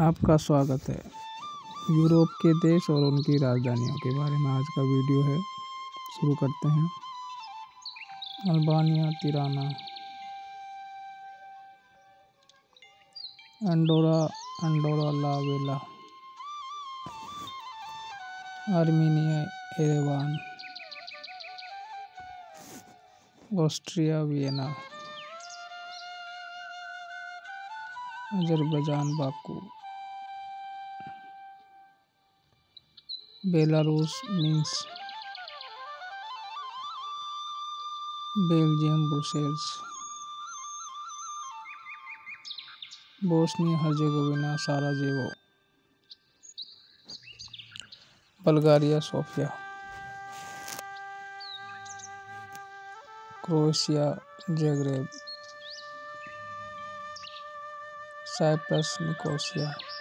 आपका स्वागत है। यूरोप के देश और उनकी राजधानियों के बारे में आज का वीडियो है। शुरू करते हैं। Albania, Tirana. Andorra Andorra la Vella Armenia, Yerevan. Austria, Vienna. Azerbaijan, Baku. Belarus Minsk Belgium Brussels. Bosnia Herzegovina Sarajevo. Bulgaria Sofia. Croatia Zagreb. Cyprus Nicosia.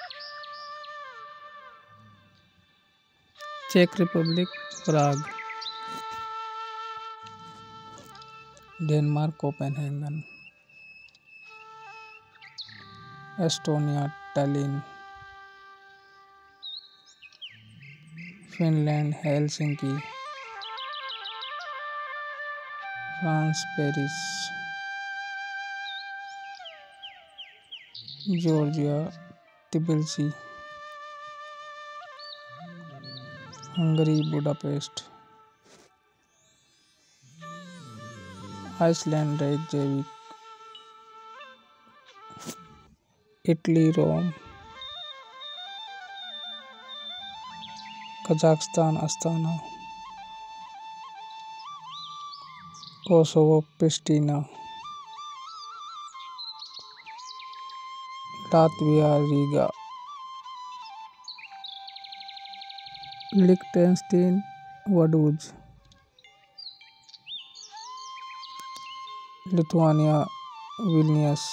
Check Republic Prague. Denmark Copenhagen. Estonia Tallinn. Finland Helsinki. France Paris. Georgia Tbilisi Hungary Budapest. Iceland Reykjavik Italy Rome. Kazakhstan Astana Kosovo Pristina Latvia Riga. Liechtenstein Vaduz Lithuania Vilnius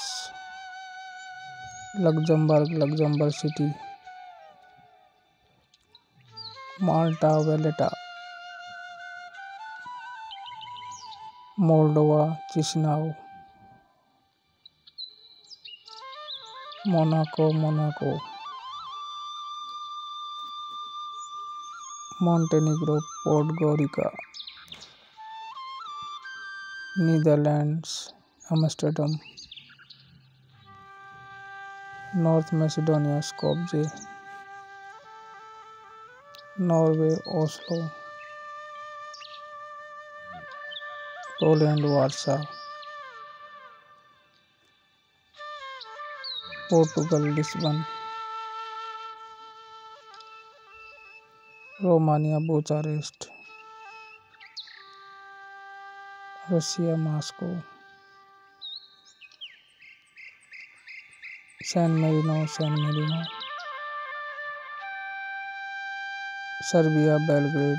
Luxembourg Luxembourg City Malta Valletta Moldova Chisinau Monaco Monaco Montenegro Podgorica Netherlands Amsterdam North Macedonia Skopje Norway Oslo Poland Warsaw Portugal Lisbon Romania Bucharest Russia Moscow, San Marino San Marino, Serbia, Belgrade,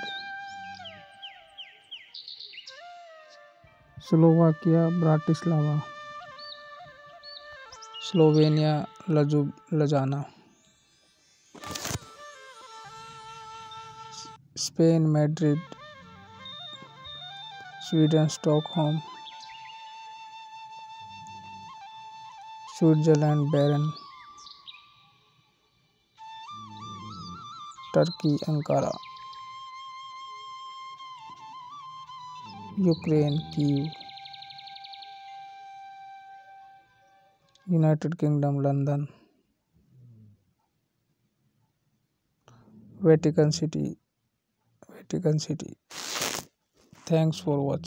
Slovakia, Bratislava, Slovenia, Ljubljana. Spain, Madrid, Sweden, Stockholm, Switzerland, Bern, Turkey, Ankara, Ukraine, Kyiv, United Kingdom, London, Vatican City Vatican City. Thanks for watching.